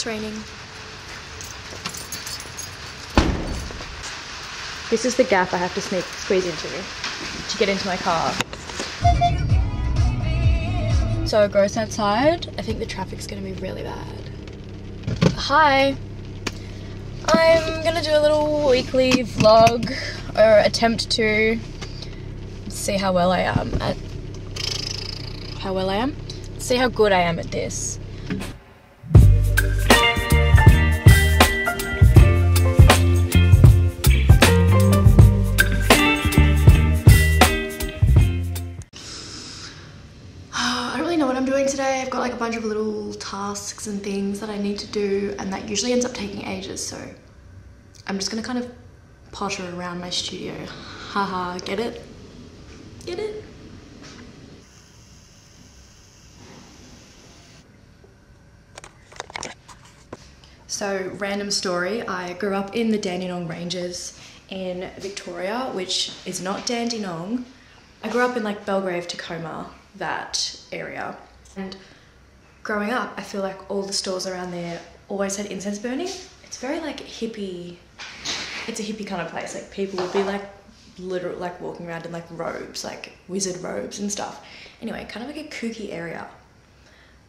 It's raining. This is the gap I have to sneak, squeeze into to get into my car. So gross outside. I think the traffic's gonna be really bad. Hi. I'm gonna do a little weekly vlog or attempt to see how well I am at how well I am. See how good I am at this. Tasks and things that I need to do, and that usually ends up taking ages. So I'm just gonna kind of potter around my studio. Haha, get it? Get it? So, random story I grew up in the Dandenong Ranges in Victoria, which is not Dandenong. I grew up in like Belgrave, Tecoma, that area. And growing up, I feel like all the stores around there always had incense burning. It's very like hippie, it's a hippie kind of place. Like people would be like literal like walking around in like robes, like wizard robes and stuff. Anyway, kind of like a kooky area.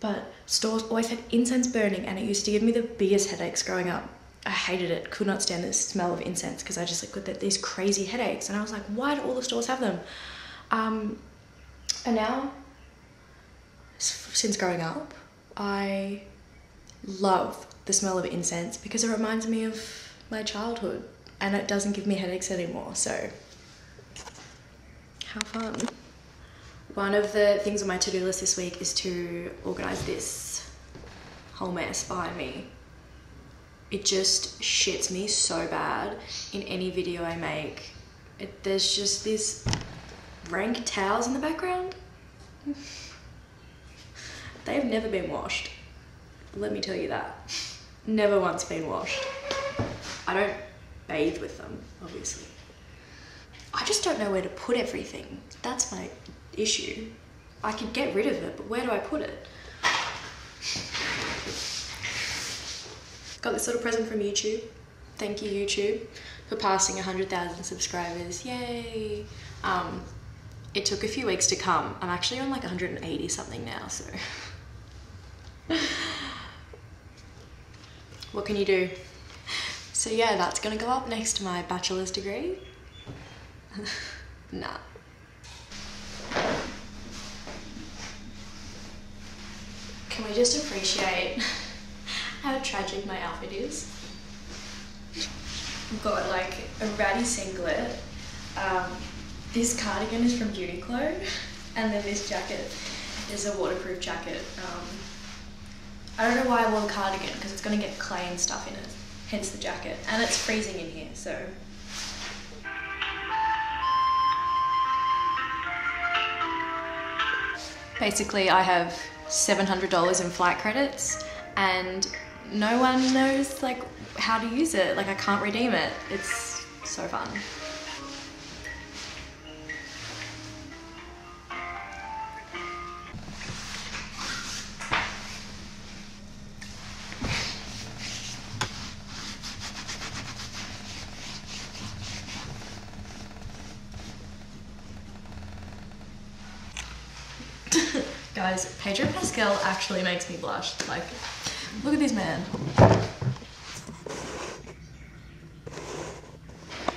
But stores always had incense burning and it used to give me the biggest headaches growing up. I hated it, could not stand the smell of incense because I just like got these crazy headaches and I was like, why do all the stores have them? Um, and now, since growing up, I love the smell of incense because it reminds me of my childhood and it doesn't give me headaches anymore. So, how fun! One of the things on my to do list this week is to organize this whole mess behind me. It just shits me so bad in any video I make. It, there's just these rank towels in the background. They've never been washed. Let me tell you that. Never once been washed. I don't bathe with them, obviously. I just don't know where to put everything. That's my issue. I could get rid of it, but where do I put it? Got this little present from YouTube. Thank you, YouTube, for passing 100,000 subscribers. Yay! Um, it took a few weeks to come. I'm actually on like 180 something now, so. what can you do? So, yeah, that's gonna go up next to my bachelor's degree. nah. Can we just appreciate how tragic my outfit is? I've got like a ratty singlet. Um, this cardigan is from Uniqlo, and then this jacket is a waterproof jacket. Um, I don't know why I wore a cardigan because it's going to get clay and stuff in it, hence the jacket. And it's freezing in here, so Basically, I have $700 in flight credits and no one knows like how to use it. Like I can't redeem it. It's so fun. Guys, Pedro Pascal actually makes me blush. Like, look at this man.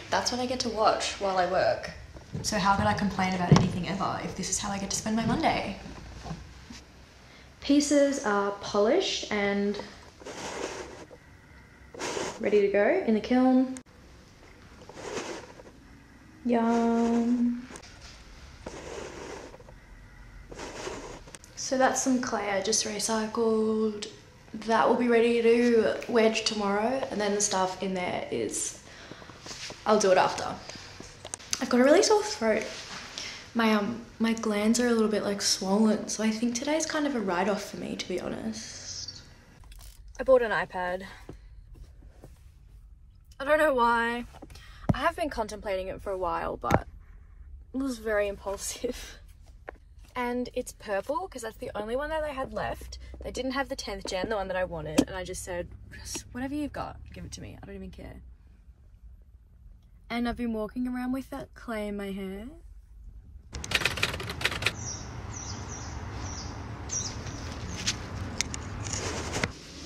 That's what I get to watch while I work. So how could I complain about anything ever if this is how I get to spend my Monday? Pieces are polished and ready to go in the kiln. Yum. So that's some clay I just recycled. That will be ready to wedge tomorrow and then the stuff in there is, I'll do it after. I've got a really sore throat. My um my glands are a little bit like swollen, so I think today's kind of a write-off for me to be honest. I bought an iPad. I don't know why. I have been contemplating it for a while, but it was very impulsive. and it's purple because that's the only one that they had left. They didn't have the 10th gen, the one that I wanted, and I just said, whatever you've got, give it to me. I don't even care. And I've been walking around with that clay in my hair.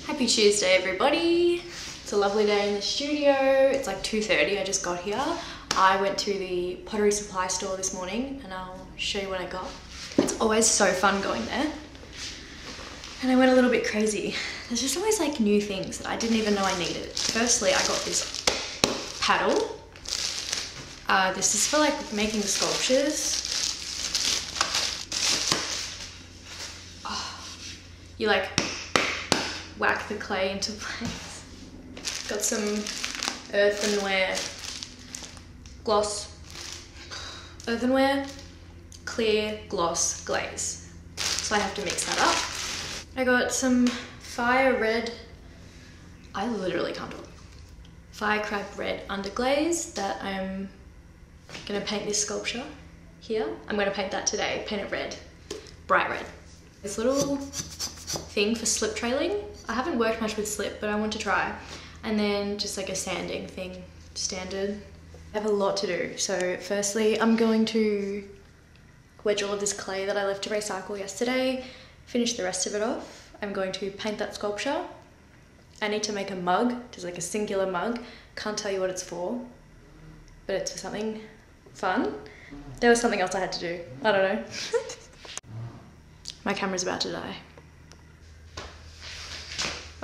Happy Tuesday, everybody. It's a lovely day in the studio. It's like 2.30, I just got here. I went to the pottery supply store this morning and I'll show you what I got. It's always so fun going there. And I went a little bit crazy. There's just always like new things that I didn't even know I needed. Firstly, I got this paddle. Uh, this is for like making sculptures. Oh, you like whack the clay into place. Got some earthenware gloss, earthenware, clear gloss glaze. So I have to mix that up. I got some fire red, I literally can't talk. Fire crab red underglaze that I'm gonna paint this sculpture here. I'm gonna paint that today, paint it red, bright red. This little thing for slip trailing. I haven't worked much with slip, but I want to try. And then just like a sanding thing, standard. I have a lot to do. So firstly, I'm going to wedge all of this clay that I left to recycle yesterday, finish the rest of it off. I'm going to paint that sculpture. I need to make a mug, just like a singular mug. Can't tell you what it's for, but it's for something fun. There was something else I had to do. I don't know. My camera's about to die.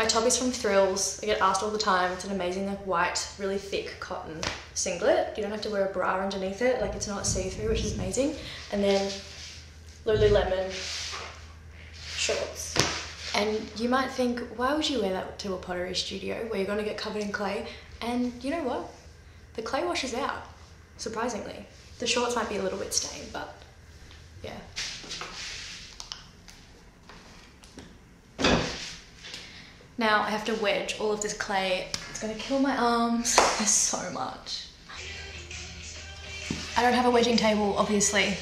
My top is from Thrills. I get asked all the time. It's an amazing like white, really thick cotton singlet. You don't have to wear a bra underneath it. Like it's not see-through, which is amazing. And then Lululemon shorts. And you might think, why would you wear that to a pottery studio where you're gonna get covered in clay? And you know what? The clay washes out, surprisingly. The shorts might be a little bit stained, but yeah. Now I have to wedge all of this clay. It's gonna kill my arms. There's so much. I don't have a wedging table, obviously.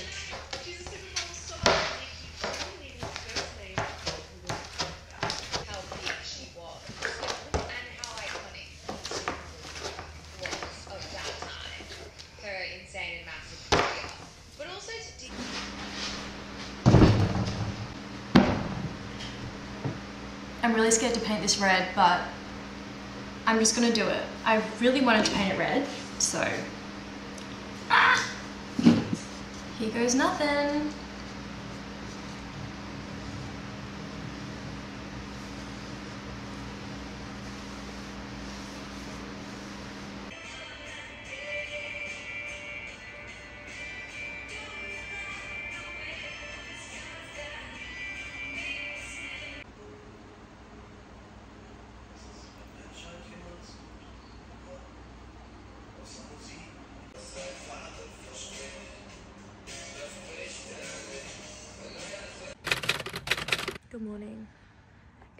I'm really scared to paint this red, but I'm just gonna do it. I really wanted to paint it red, so ah, here goes nothing.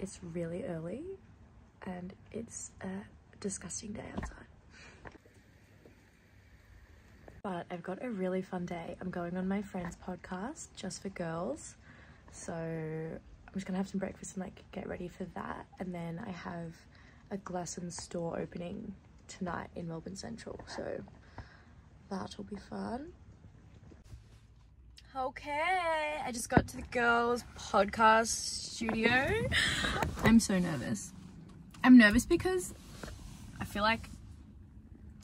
It's really early and it's a disgusting day outside. But I've got a really fun day. I'm going on my friend's podcast, Just for Girls. So I'm just gonna have some breakfast and like get ready for that. And then I have a Glassons store opening tonight in Melbourne Central. So that'll be fun. Okay, I just got to the girls' podcast studio. I'm so nervous. I'm nervous because I feel like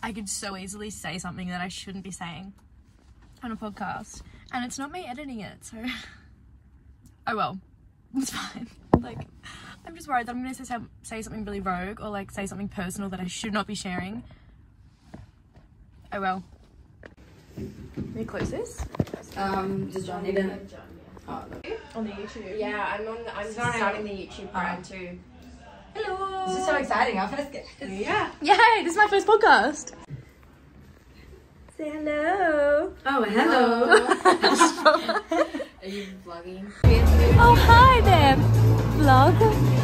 I could so easily say something that I shouldn't be saying on a podcast. And it's not me editing it, so oh well, it's fine. Like, I'm just worried that I'm gonna say, say something really rogue or like say something personal that I should not be sharing. Oh well. Can we close this? Um, does John need it? Oh, no. On the YouTube. Yeah, I'm on. I'm Sorry. starting the YouTube part too. Hello. This is so exciting. I'm gonna get. Yeah. Yay, this is my first podcast. Say hello. Oh, hello. Are you vlogging? Oh, hi there, vlog.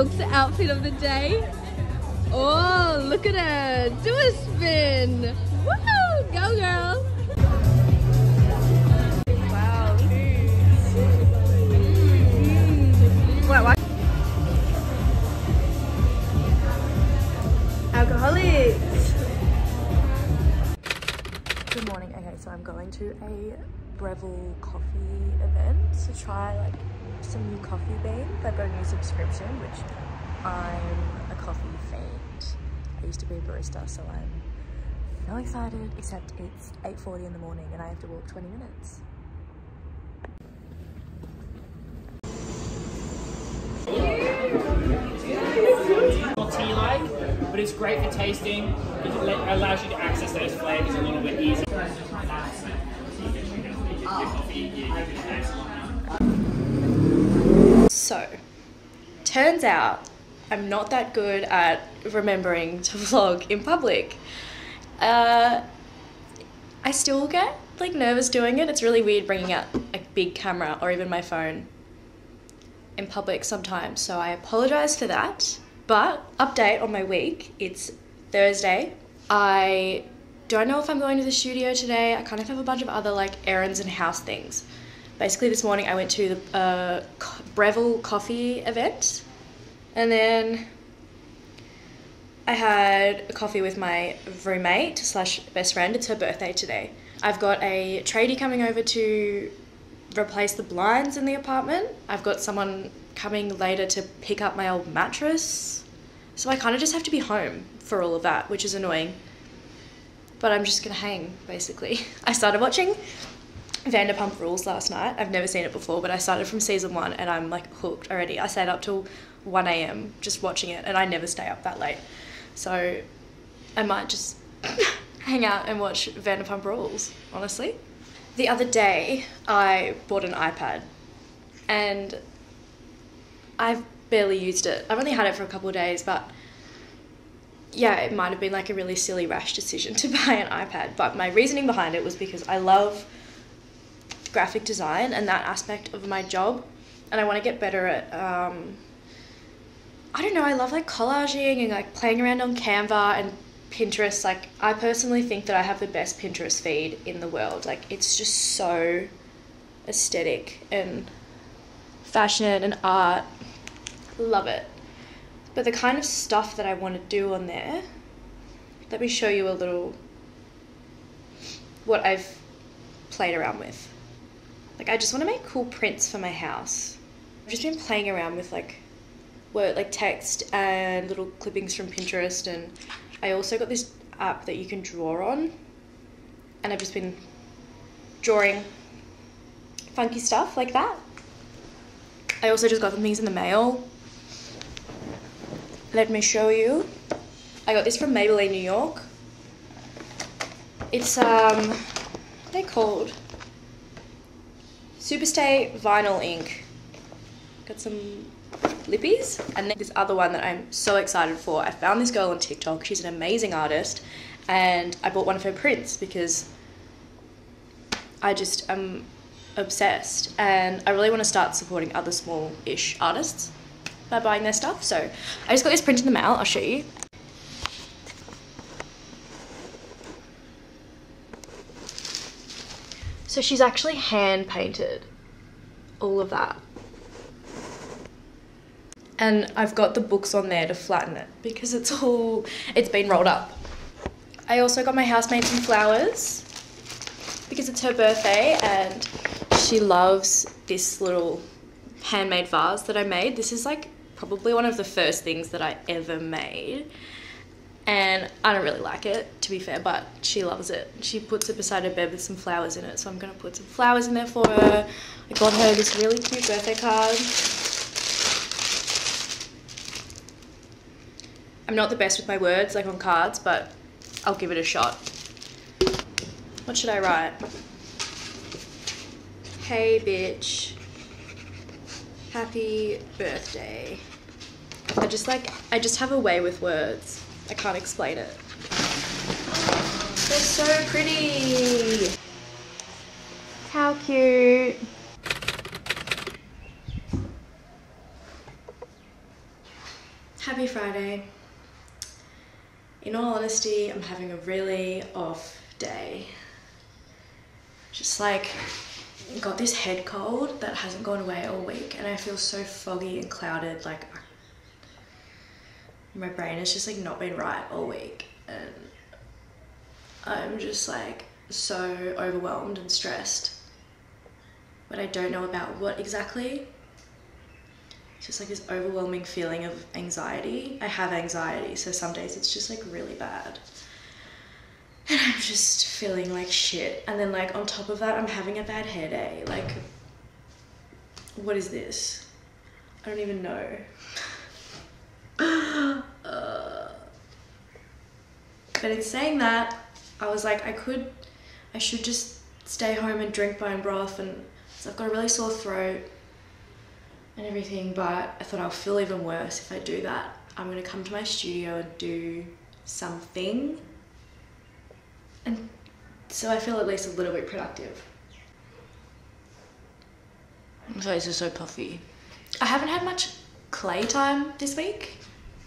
Well, here we have Silk's outfit of the day. Oh, look at her. Do a spin. Woo! Go, girl. Wow. Wait. Alcoholics. Good morning. Okay, so I'm going to a Breville coffee event to try like some new coffee beans. I've got a new subscription, which I'm a coffee fiend. I used to be a barista, so I'm so excited. Except it's 8:40 in the morning and I have to walk 20 minutes. more tea-like, but it's great for tasting. It allows you to access those flavors a little bit easier. So, turns out I'm not that good at remembering to vlog in public. Uh, I still get like nervous doing it. It's really weird bringing out a big camera or even my phone in public sometimes. So I apologize for that. But update on my week. It's Thursday. I don't know if I'm going to the studio today. I kind of have a bunch of other like errands and house things. Basically, this morning I went to the uh, Breville coffee event, and then I had a coffee with my roommate slash best friend. It's her birthday today. I've got a tradie coming over to replace the blinds in the apartment. I've got someone coming later to pick up my old mattress. So I kind of just have to be home for all of that, which is annoying. But I'm just gonna hang, basically. I started watching Vanderpump Rules last night. I've never seen it before, but I started from season one and I'm like hooked already. I stayed up till 1 a.m. just watching it, and I never stay up that late. So I might just hang out and watch Vanderpump Rules, honestly. The other day, I bought an iPad and I've barely used it. I've only had it for a couple of days, but yeah, it might have been like a really silly, rash decision to buy an iPad. But my reasoning behind it was because I love graphic design and that aspect of my job, and I want to get better at. Um, I don't know. I love like collaging and like playing around on Canva and Pinterest. Like I personally think that I have the best Pinterest feed in the world. Like it's just so aesthetic and fashion and art. Love it. But the kind of stuff that I want to do on there, let me show you a little what I've played around with. Like I just want to make cool prints for my house. I've just been playing around with like word like text and little clippings from Pinterest and I also got this app that you can draw on and I've just been drawing funky stuff like that. I also just got some things in the mail. Let me show you. I got this from Maybelline New York. It's um what are they called? Superstay vinyl ink. Got some lippies and then this other one that I'm so excited for. I found this girl on TikTok. She's an amazing artist and I bought one of her prints because I just am obsessed and I really want to start supporting other small-ish artists by buying their stuff. So I just got this print in the mail. I'll show you. So she's actually hand painted all of that. And I've got the books on there to flatten it because it's all, it's been rolled up. I also got my housemate some flowers because it's her birthday and she loves this little handmade vase that I made. This is like probably one of the first things that I ever made. And I don't really like it, to be fair, but she loves it. She puts it beside her bed with some flowers in it, so I'm gonna put some flowers in there for her. I got her this really cute birthday card. I'm not the best with my words, like on cards, but I'll give it a shot. What should I write? Hey, bitch. Happy birthday. I just like, I just have a way with words. I can't explain it. They're so pretty. How cute. Happy Friday. In all honesty, I'm having a really off day. Just like got this head cold that hasn't gone away all week and I feel so foggy and clouded like my brain has just like not been right all week and I'm just like so overwhelmed and stressed but I don't know about what exactly it's just like this overwhelming feeling of anxiety. I have anxiety, so some days it's just like really bad. And I'm just feeling like shit. And then, like, on top of that, I'm having a bad hair day. Like, what is this? I don't even know. uh, but in saying that, I was like, I could, I should just stay home and drink bone broth. And so I've got a really sore throat and everything, but I thought I'll feel even worse if I do that. I'm gonna come to my studio and do something. And so I feel at least a little bit productive. My face is so puffy. I haven't had much clay time this week.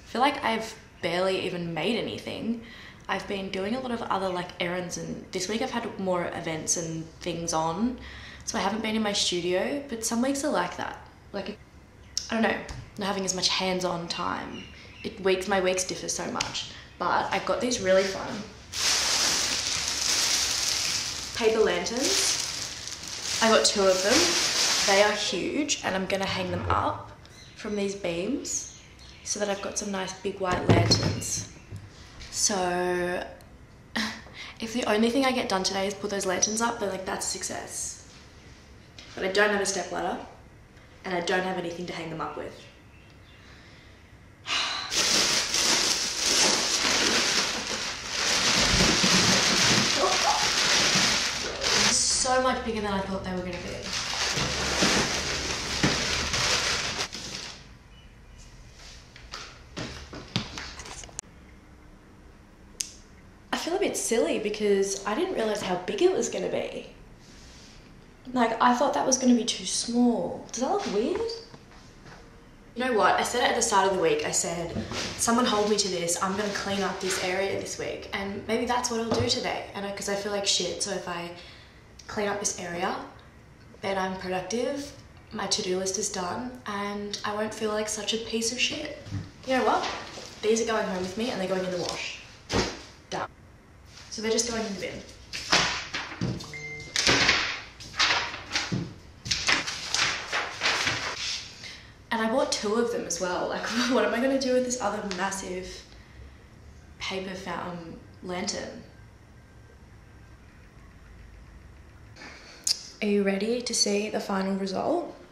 I feel like I've barely even made anything. I've been doing a lot of other like errands and this week I've had more events and things on. So I haven't been in my studio, but some weeks are like that like I don't know, not having as much hands-on time. It weeks my weeks differ so much. But I've got these really fun paper lanterns. I got two of them. They are huge and I'm gonna hang them up from these beams so that I've got some nice big white lanterns. So if the only thing I get done today is put those lanterns up, then like that's success. But I don't have a step ladder and I don't have anything to hang them up with. so much bigger than I thought they were to be. I feel a bit silly because I didn't realize how big it was going to be. Like, I thought that was going to be too small. Does that look weird? You know what? I said it at the start of the week. I said, someone hold me to this. I'm going to clean up this area this week. And maybe that's what I'll do today. And because I, I feel like shit. So if I clean up this area, then I'm productive. My to-do list is done. And I won't feel like such a piece of shit. You know what? These are going home with me and they're going in the wash. Done. So they're just going in the bin. And I bought two of them as well. Like, what am I going to do with this other massive paper fountain um, lantern? Are you ready to see the final result?